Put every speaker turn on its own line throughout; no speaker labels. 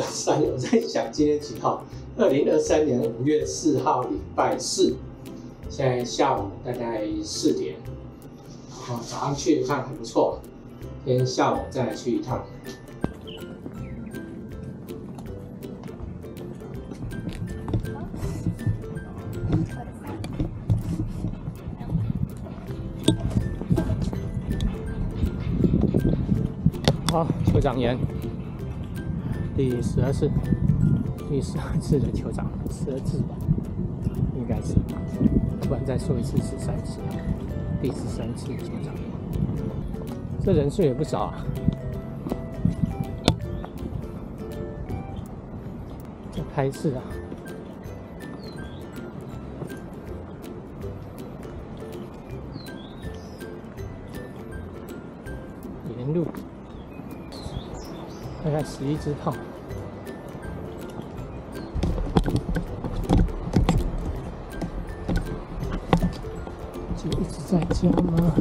三，我在想今天几号？二零二三年五月四号，礼拜四。现在下午大概四点。哦，早上去一趟很不错，今天下午再去一趟。好，酋长岩，第十二次，第十二次的酋长，十二次吧，应该是，不然再说一次十三次，第十三次酋长，这人数也不少啊，在拍摄啊。沿路大概十一只炮，一直在叫吗？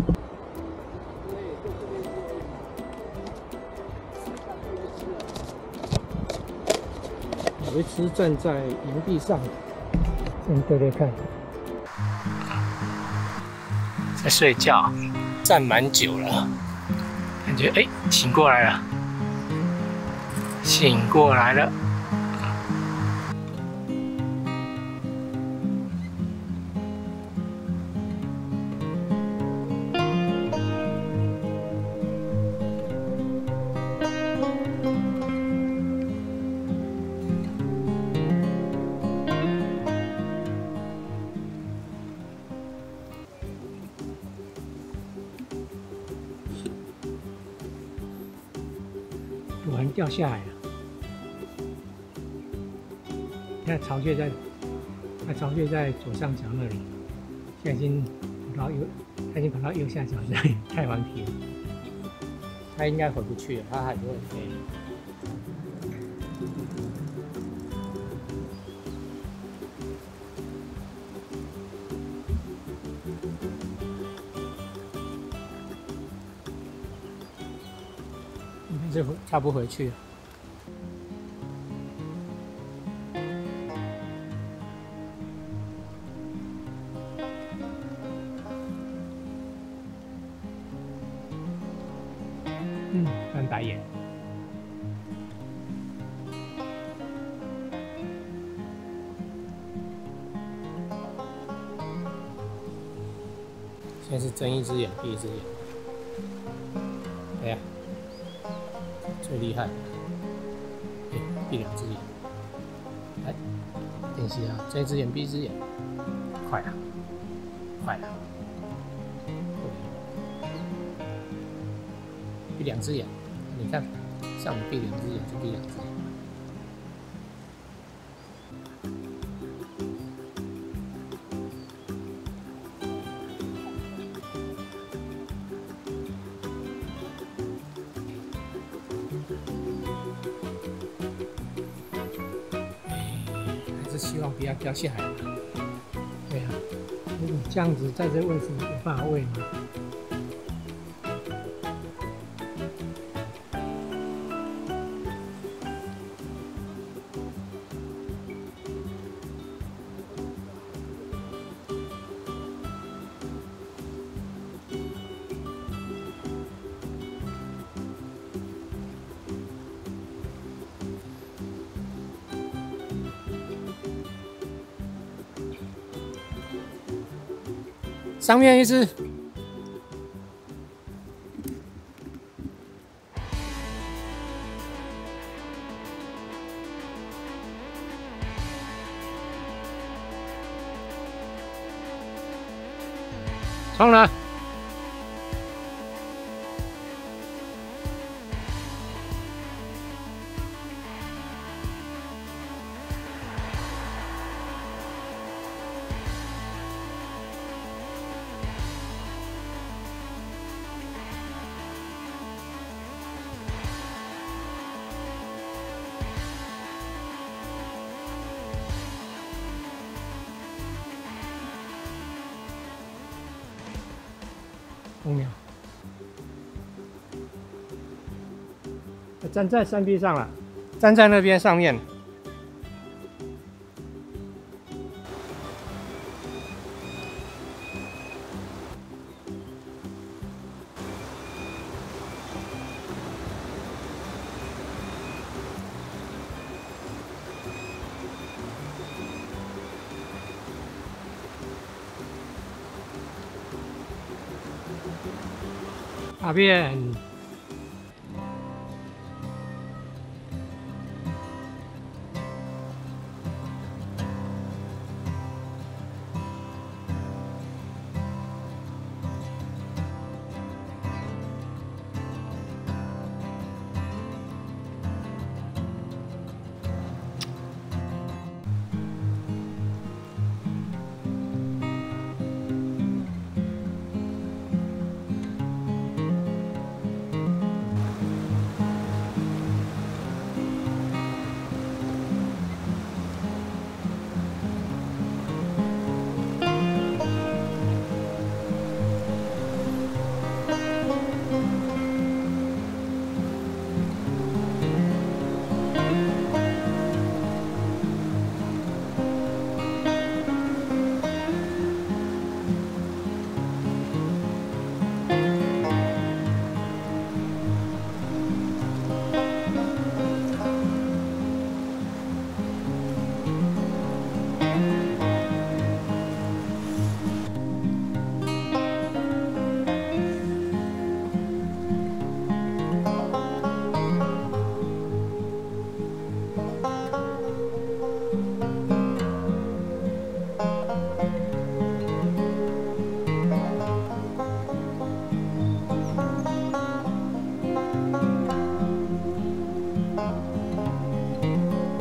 有一只站在岩壁上，嗯，对对看，在睡觉，站蛮久了。感觉哎，醒过来了，醒过来了。掉下来了。你看巢穴在，它巢穴在左上角那里，现在已经跑到右，它已经跑到右下角那里太顽皮了。它应该回不去了，它还是会飞。这插不回去。嗯，翻白眼。现在是睁一只眼闭一只眼。最厉害，哎，闭两只眼，来，练习啊，睁一只眼闭一只眼，快了，快了，闭两只眼，你看，像你闭两只眼就闭两只眼。希望不要掉下来。对啊，如果这样子在这位置有办法喂吗？上面一只，冲了。五秒，站在山壁上了。站在那边上面。阿便。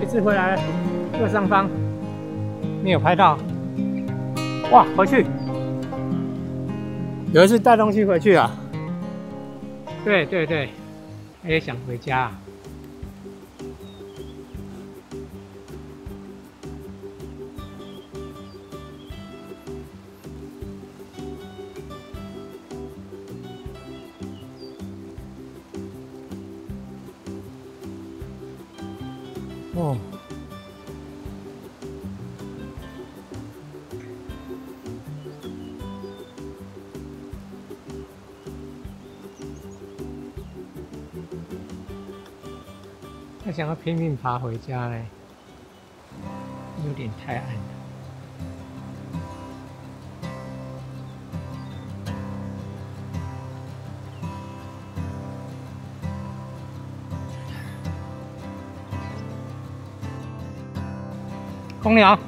大便。回来右上方没有拍到，哇！回去，有一次带东西回去啊。对对对，他也想回家。哦。他想要拼命爬回家嘞，有点太暗了。公鸟。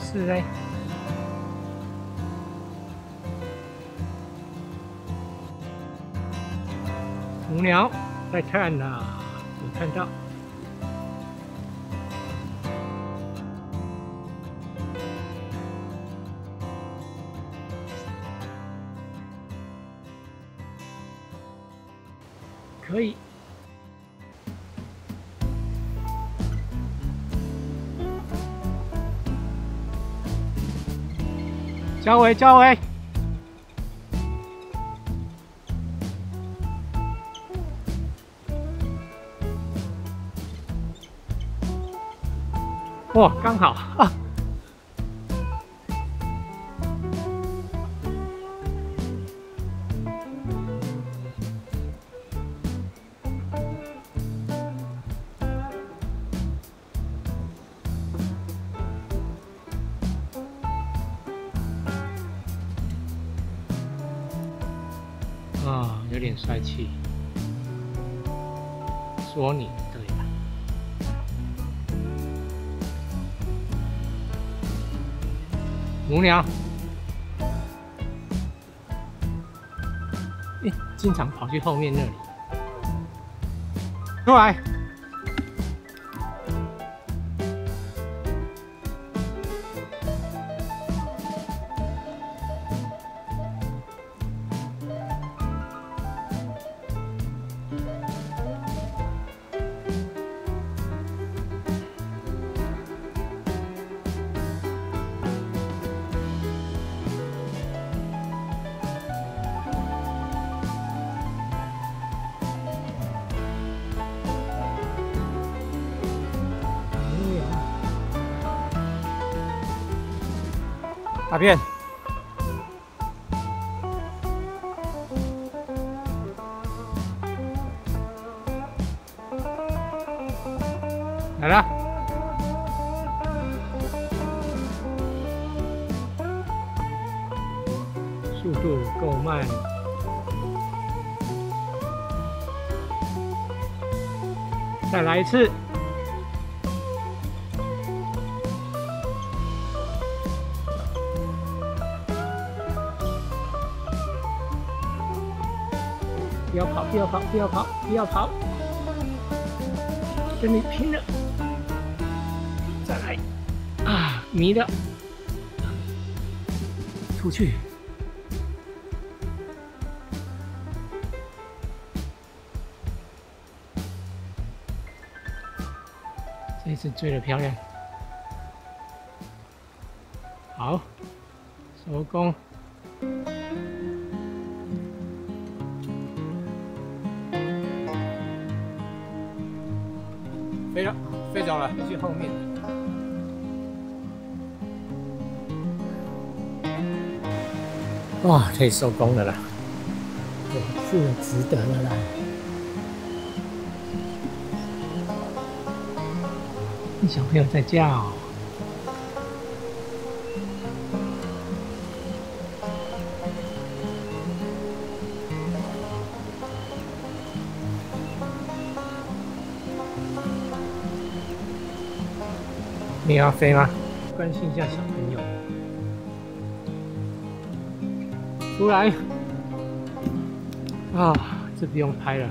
是嘞。无聊在看呐有看到。可以。交尾，交尾。哇，刚好！啊，母鸟，哎，经常跑去后面那里，出来，大便。来了，速度够慢，再来一次，不要跑，不要跑，不要跑，跟你拼了！再来啊！迷的出去，这一次追的漂亮，好，收工，飞走了，去后面。哇，可以收工了啦，也是值得了啦。小朋友在叫，你要飞吗？关心一下小朋友。出来啊！这不用拍了。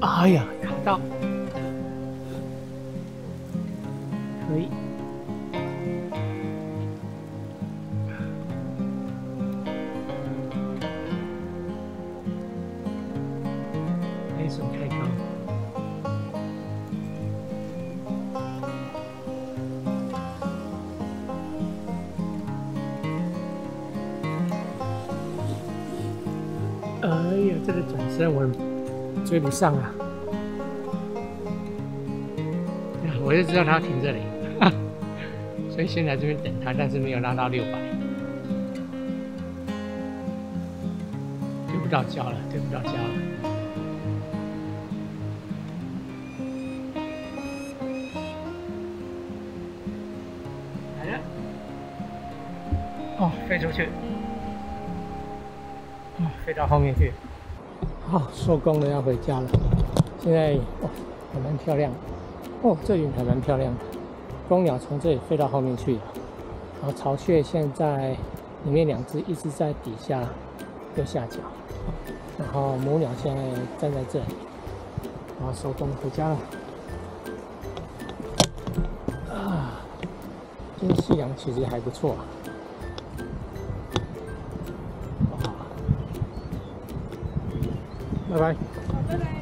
哎呀，看到，这个转身我追不上啊！我就知道他要停这里，所以先在这边等他，但是没有拉到六百，对不到焦了，对不到焦了。哦，飞出去，哦，飞到后面去。好，收工了，要回家了。现在哦，还蛮漂亮。哦，这云还蛮漂亮的。公鸟从这里飞到后面去了。然后巢穴现在里面两只，一直在底下右下角。然后母鸟现在站在这里。然后收工回家了。啊，今天夕阳其实还不错。拜。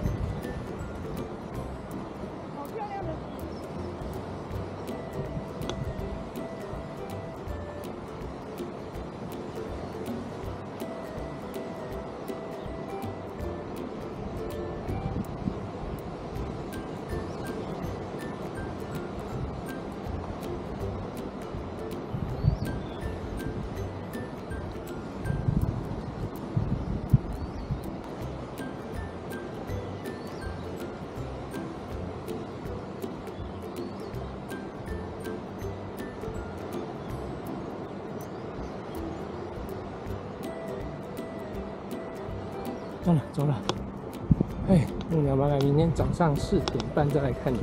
算，了，走了。哎，木鸟妈妈，明天早上四点半再来看你。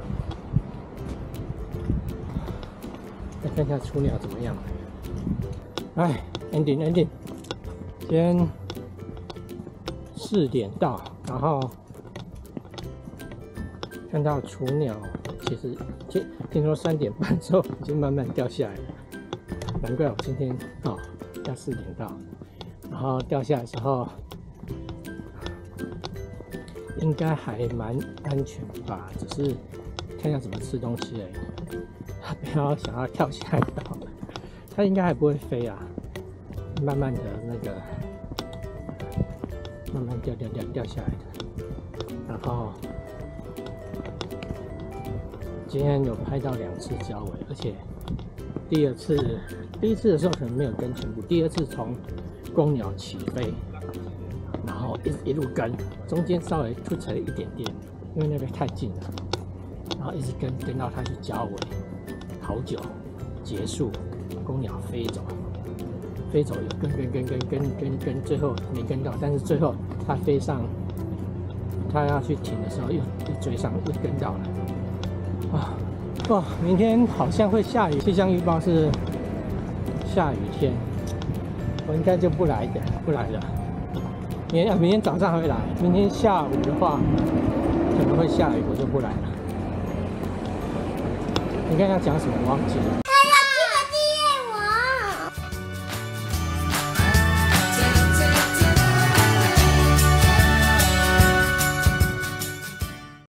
再看一下雏鸟怎么样？哎，ending，ending。先四点到，然后看到雏鸟，其实听听说三点半之后已经慢慢掉下来了。难怪我今天啊要四点到，然后掉下来的时候。应该还蛮安全吧，只是看下怎么吃东西而已。不要想要跳下来的，他应该还不会飞啊。慢慢的那个慢慢掉掉掉掉下来的。然后今天有拍到两次交尾，而且第二次第一次的时候可能没有跟全部，第二次从公鸟起飞，一一路跟，中间稍微突起了一点点，因为那边太近了，然后一直跟跟到它去交尾，好久结束，公鸟飞走，飞走又跟跟跟跟跟跟跟，最后没跟到，但是最后它飞上，它要去停的时候又又追上，又跟到了，啊，哇，明天好像会下雨，气象预报是下雨天。我应该就不来的，不来了。明天明天早上会来，明天下午的话可能会下雨，我就不来了。你看要讲什么？忘记了。